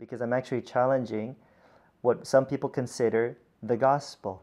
because I'm actually challenging what some people consider the gospel.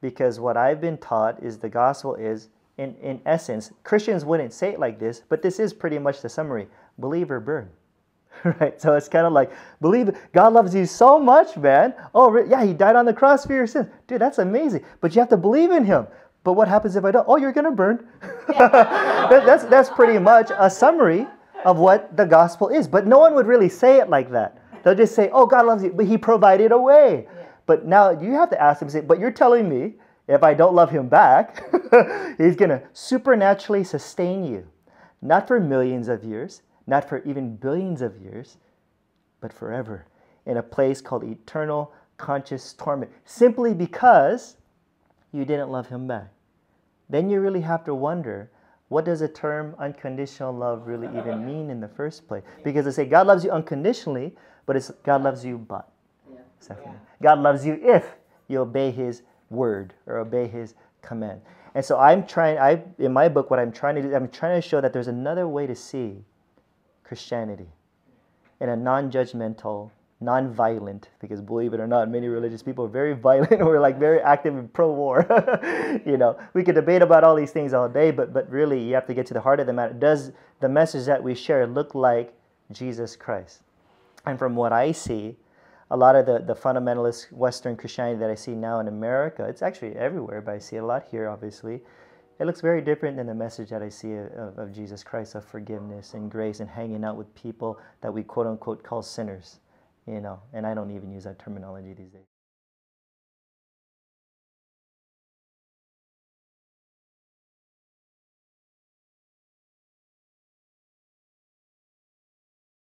Because what I've been taught is the gospel is, in, in essence, Christians wouldn't say it like this, but this is pretty much the summary believe or burn. right? So it's kind of like, believe God loves you so much, man. Oh, yeah, He died on the cross for your sins. Dude, that's amazing. But you have to believe in Him. But what happens if I don't? Oh, you're going to burn. that, that's, that's pretty much a summary of what the gospel is. But no one would really say it like that. They'll just say, oh, God loves you, but He provided a way. Yeah. But now you have to ask Him, say, but you're telling me if I don't love Him back, He's going to supernaturally sustain you. Not for millions of years, not for even billions of years, but forever in a place called eternal conscious torment, simply because you didn't love Him back. Then you really have to wonder what does the term unconditional love really even mean in the first place? Because they say God loves you unconditionally, but it's God loves you but. Yeah. God loves you if you obey His word or obey His command. And so I'm trying, I in my book, what I'm trying to do, I'm trying to show that there's another way to see Christianity in a non-judgmental, non-violent, because believe it or not, many religious people are very violent or like very active and pro-war. you know, we could debate about all these things all day, but but really you have to get to the heart of the matter. Does the message that we share look like Jesus Christ? And from what I see, a lot of the, the fundamentalist Western Christianity that I see now in America, it's actually everywhere, but I see a lot here, obviously. It looks very different than the message that I see of, of Jesus Christ of forgiveness and grace and hanging out with people that we quote unquote call sinners, you know. And I don't even use that terminology these days.